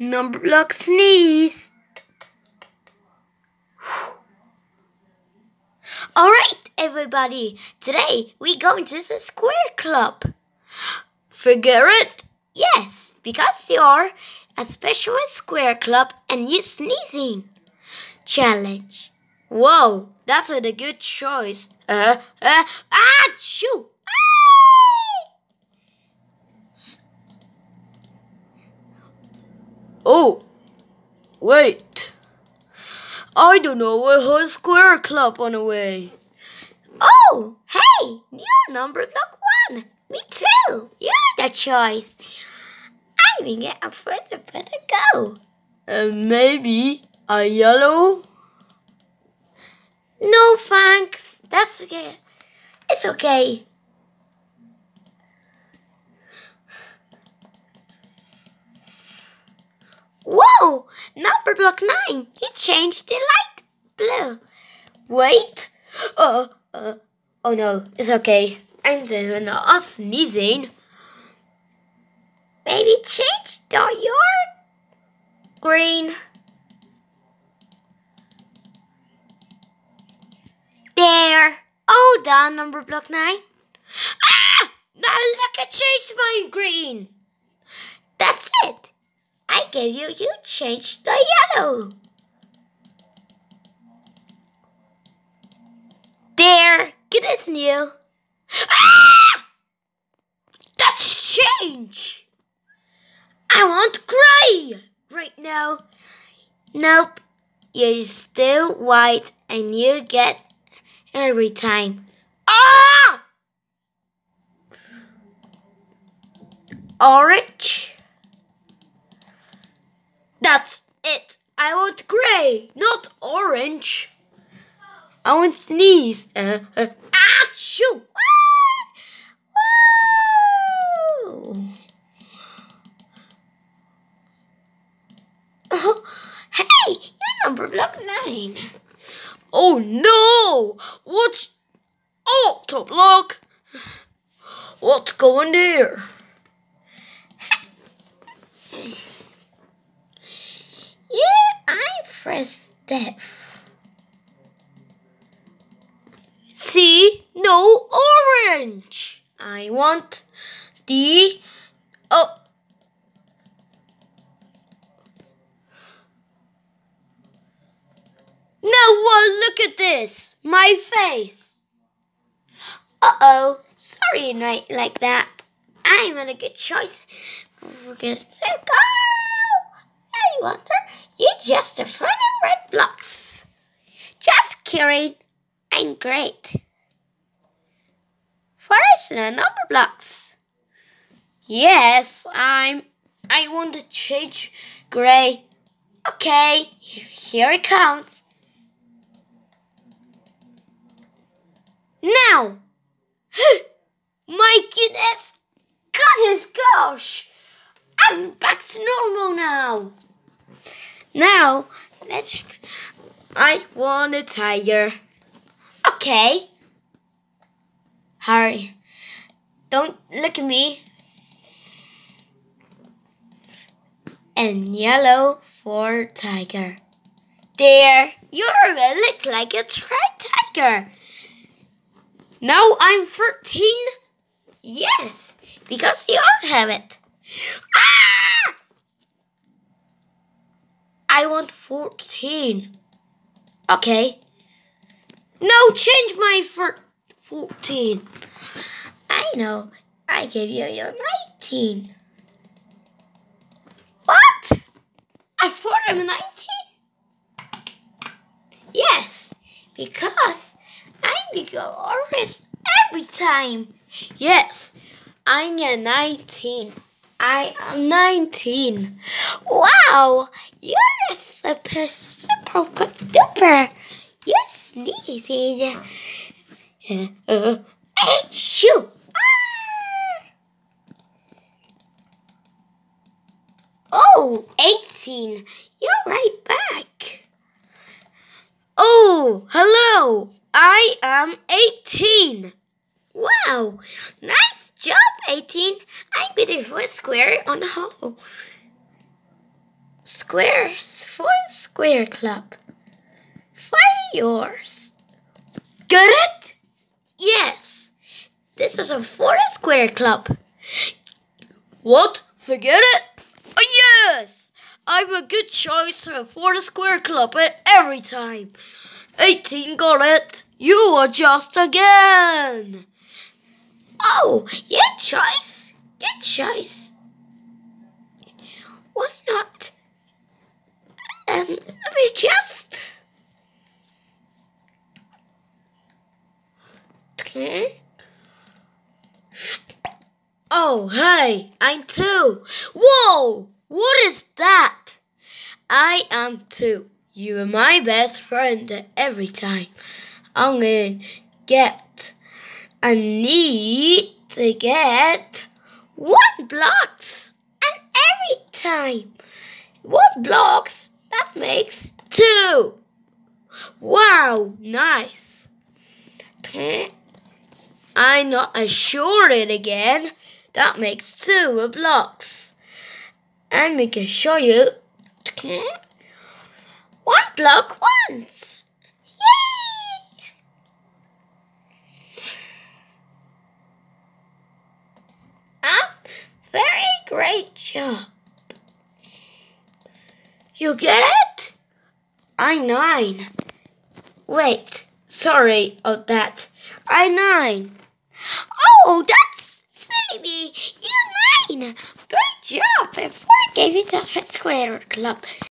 Number block sneeze. Alright, everybody. Today we go into the square club. Figure it? Yes, because you're a special square club and you sneezing. Challenge. Whoa, that's a good choice. Uh, uh, ah, shoo! Oh, wait. I don't know a whole square club on the way. Oh, hey, you're number block one. Me too. You're the choice. I think I'm afraid I better go. Uh, maybe a yellow? No, thanks. That's okay. It's okay. Whoa! Number block nine. He changed the light blue. Wait. Uh, uh, oh no, it's okay. I'm not sneezing. Maybe change the your green. There. Oh, done, number block nine. Ah! Now look, I changed my green. I gave you, you changed the yellow. There, good as new. That's change. I want gray right now. Nope, you're still white and you get every time. Ah! Orange. That's it. I want gray, not orange. I want sneeze. Uh, uh, ah, shoo! Oh, hey, number block nine. Oh no! What's oh top block? What's going there? Press death. See? No orange. I want the... Oh. Now well, look at this. My face. Uh-oh. Sorry, night like that. I'm in a good choice. Because go. I wonder just a friend of red blocks. Just kidding. I'm great. Forest and number blocks. Yes, I'm. I want to change gray. Okay, here, here it comes. Now! My goodness! Goodness gosh! I'm back to normal now. Now, let's. I want a tiger. Okay. Hurry. Don't look at me. And yellow for tiger. There, you look like a tiger. Now I'm 13. Yes, because you have it. Ah! I want 14. Okay. No, change my for 14. I know. I gave you your 19. What? I thought I'm 19? Yes, because I become always every time. Yes, I'm 19. I am 19. Wow, you're super, super, duper. You're sneezing. Uh, uh, achoo! Ah! Oh, 18. You're right back. Oh, hello. I am 18. Wow, nice job, 18. I'm beautiful square on the hole. squares for square club. For yours. Get it? Yes. This is a four square club. What? Forget it? Oh, yes. I'm a good choice for the square club at every time. 18 got it. You adjust again. Oh, good choice. Good choice. Why not? Um, me just. Oh, hey, I'm two. Whoa, what is that? I am two. You are my best friend every time. I'm gonna get. I need to get one blocks and every time. One blocks that makes two. Wow, nice. I not assured it again. That makes two blocks. And we can show you one block once. Great job. You get it? I nine. Wait, sorry of that. I nine. Oh, that's silly me. You nine. Great job. Before I gave yourself a square club.